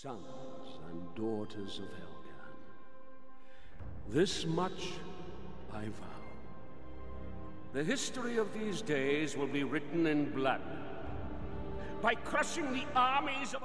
Sons and daughters of Helghan, this much I vow. The history of these days will be written in blood. By crushing the armies of...